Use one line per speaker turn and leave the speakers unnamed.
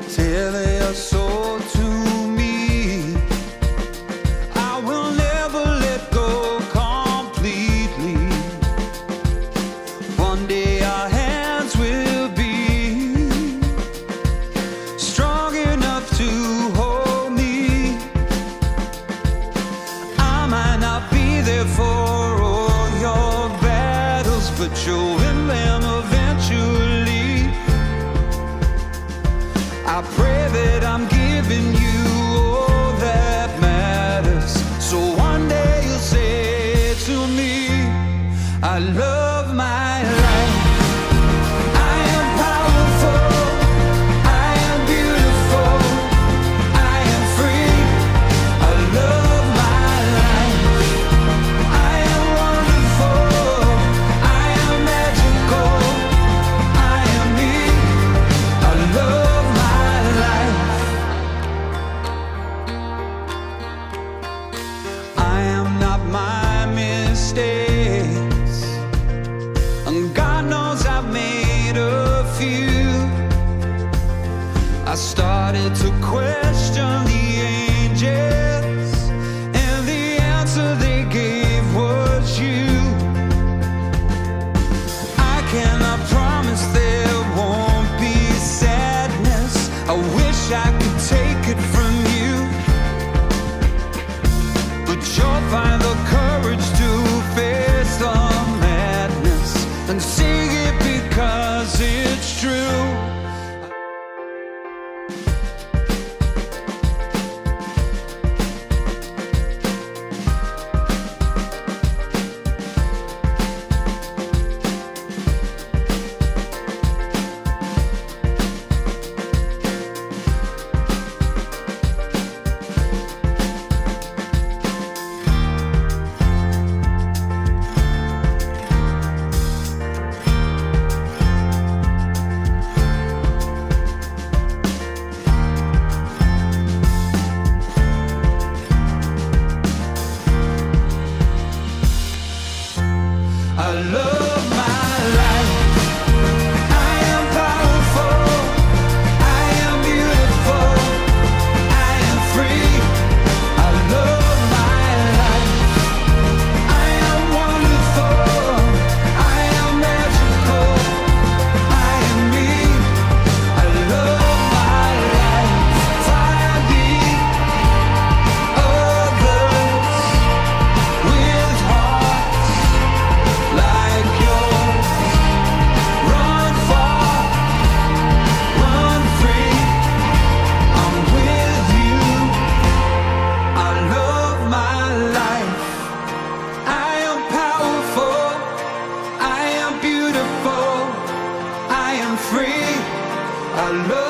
Tell they are sold to me. I will never let go completely. One day our hands will be strong enough to hold me. I might not be there for all your battles, but you'll. I love I started to question the angels, and the answer they gave was you. I cannot promise there won't be sadness. I wish I could take it from. I love I love